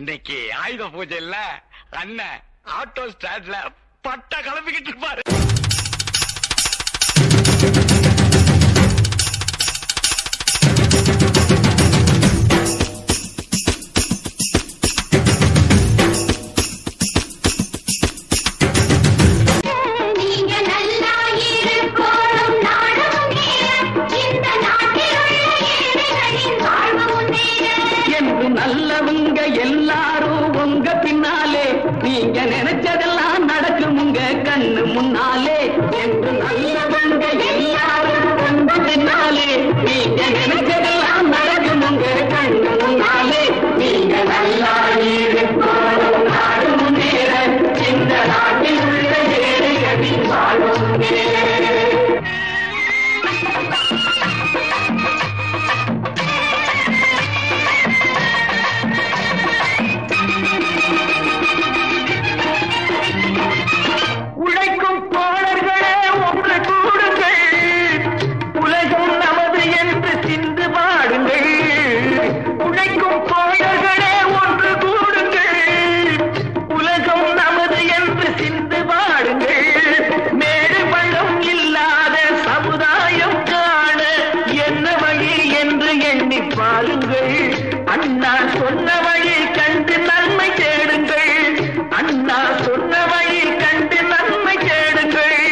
இன்னைக்கு ஆயுத பூஜை இல்ல அண்ணன் ஆட்டோ ஸ்டாண்ட்ல பட்டா கிளம்பிக்கிட்டு இருப்பாரு. நல்லவங்க எல்லாரும் உங்க பின்னாலே. நீங்க நினைச்சதெல்லாம் நடக்கும் உங்க கண்ணு முன்னாலே. என்று நல்லவங்க எல்லாரும் எண்ணி பாருங்கள். அண்ணா சொன்ன வழி கண்டு நன்மை தேடுங்கள். அண்ணா சொன்ன வழி கண்டு நன்மை தேடுங்கள்.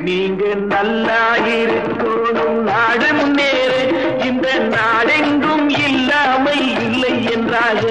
நீங்க நல்லா இருக்கணும். நாடு முன்னேறு. இந்த நாடெங்கும் இல்லாமை இல்லை என்றாக